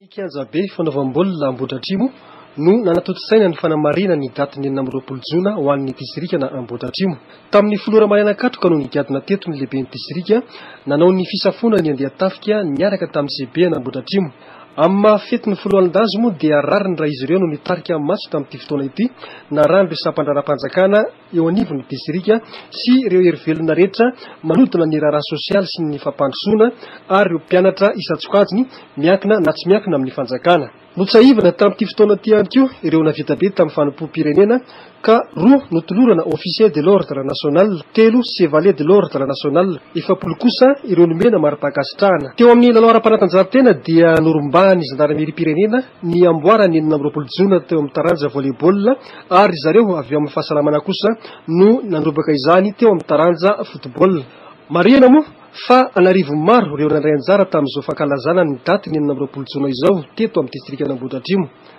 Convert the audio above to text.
Ny kianjabe fanaovam-baolina Ambohidratrimo no nanatontosaina ny fanamarihana ny datin'ny enina amby roapolo jona ho an'ny distrikan'a Ambohidratrimo. Tamin'ny folo ora maraina katroka no nigadona teto ny lehiben'ny distrika nanao ny fisafoana ny andian-tafika niaraka tamin'ny CB an'Ambohidratrimo. Amin'ny maha fety ny foloalindahy moa dia rariny raha izy ireo no nitarika ny matso tamin'ity fotoana ity, narahana ireo sampandraharaham-panjakana eo anivon'ny distrika sy ireo hery velona rehetra manodina ny raharaha sosialy sy ny fampandrosoana ary ireo mpianatra isan-tsokajiny miankina na tsy miankina amin'ny fanjakana. Notsahivina tamin'ity fotoana ity ihany koa ireo navita be tamin'ny fanompoam-pirenena ka roa no tolorana Officier de l'Ordre National, telo Chevalier de l'Ordre National, efapolo kosa ireo nomena mari-pankasitrahana. Teo amin'ny lalao ara-panatanjahantena dia norombahan'ny zandarimeriam-pirenena ny amboaran'ny enina amby roapolo jona teo amin'ny taranja Volley-ball ary ry zareo avy ao amin'ny Fahasalamana kosa no nandrombaka izany teo amin'ny taranja Foot-ball. Marihina moa fa an'arivony maro ireo nandray anjara tamin'izao fankalazana ny datin'ny enina amby roapolo jona izao teto amin'ny Distrikan'Ambohidratrimo.